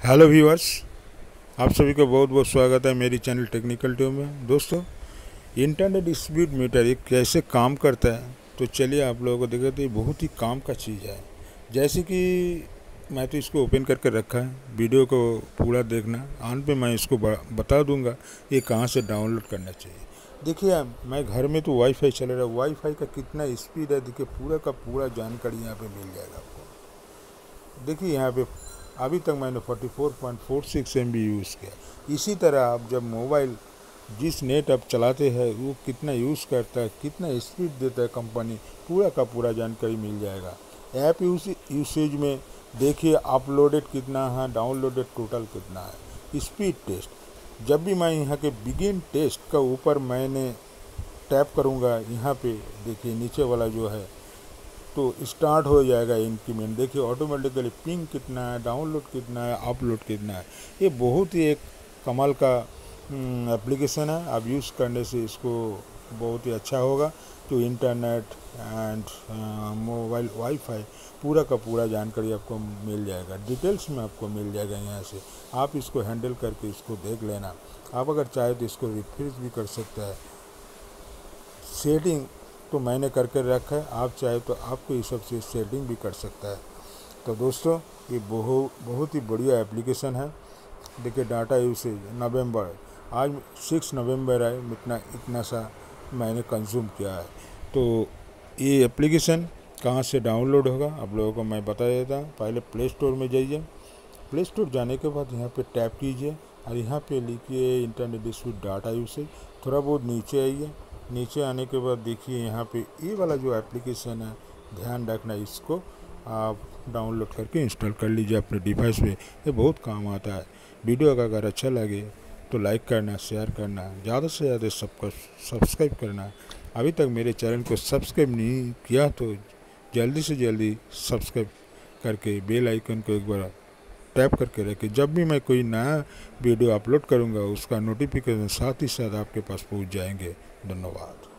Hello viewers, आप सभी का बहुत बहुत स्वागत है मेरी चैनल टेक्निकल ट्यूब में। दोस्तों, इंटरनेट स्पीड मीटर एक कैसे काम करता है? तो चलिए आप लोगों को देखते हैं बहुत ही काम का चीज़ है। जैसे कि मैं तो इसको ओपन करके रखा है, वीडियो को पूरा देखना। आन पे मैं इसको बता दूँगा ये कहाँ से डाउनलोड करना चाहिए। देखिए मैं घर में तो वाईफाई चल रहा है। वाईफाई का कितना स्पीड है, देखिए पूरा का पूरा जानकारी यहाँ पे मिल जाएगा आपको। देखिए यहाँ पे अभी तक मैंने 44.46 एम यूज़ किया। इसी तरह आप जब मोबाइल जिस नेट आप चलाते हैं, वो कितना यूज़ करता है, कितना स्पीड देता है कंपनी पूरा का पूरा जानकारी मिल जाएगा। ऐप यूज़ यूसेज में देखिए अपलोडेड कितना है डाउनलोडेड टोटल कितना है। स्पीड टेस्ट जब भी मैं यहाँ के बिगिन टेस्ट का ऊपर मैंने टैप करूँगा, यहाँ पे देखिए नीचे वाला जो है तो स्टार्ट हो जाएगा इंक्रीमेंट देखिए ऑटोमेटिकली पिंग कितना है डाउनलोड कितना है अपलोड कितना है। ये बहुत ही एक कमाल का एप्लीकेशन हम्म, है। आप यूज़ करने से इसको बहुत ही अच्छा होगा। तो इंटरनेट एंड मोबाइल वाईफाई पूरा का पूरा जानकारी आपको मिल जाएगा। डिटेल्स में आपको मिल जाएगा यहाँ से। आप इसको हैंडल करके इसको देख लेना। आप अगर चाहे तो इसको रिफ्रेश भी कर सकते हैं। सेटिंग तो मैंने करके रखा है। आप चाहे तो आपको ये सब चीज़ सेटिंग भी कर सकता है। तो दोस्तों, ये बहु, बहुत ही बढ़िया एप्लीकेशन है। देखिए डाटा यूसेज नवंबर। आज सिक्स नवंबर है इतना इतना सा मैंने कंज्यूम किया है। तो ये एप्लीकेशन कहाँ से डाउनलोड होगा, आप लोगों को मैं बता देता हूँ। पहले प्ले स्टोर में जाइए। प्ले स्टोर जाने के बाद यहाँ पे टैप कीजिए और यहाँ पे लिखिए इंटरनेट स्पीड डाटा यूसेज थोड़ा बहुत नीचे आइए। नीचे आने के बाद देखिए यहाँ पे ये वाला जो एप्लीकेशन है, ध्यान रखना इसको आप डाउनलोड करके इंस्टॉल कर लीजिए अपने डिवाइस पे। ये बहुत काम आता है। वीडियो का अगर अच्छा लगे तो लाइक करना शेयर करना, ज़्यादा से ज़्यादा सबको सब्सक्राइब करना। अभी तक मेरे चैनल को सब्सक्राइब नहीं किया तो जल्दी से जल्दी सब्सक्राइब करके बेल आइकन को एक बार टैप करके रखें। जब भी मैं कोई नया वीडियो अपलोड करूँगा, उसका नोटिफिकेशन साथ ही साथ आपके पास पहुँच जाएँगे। धन्यवाद।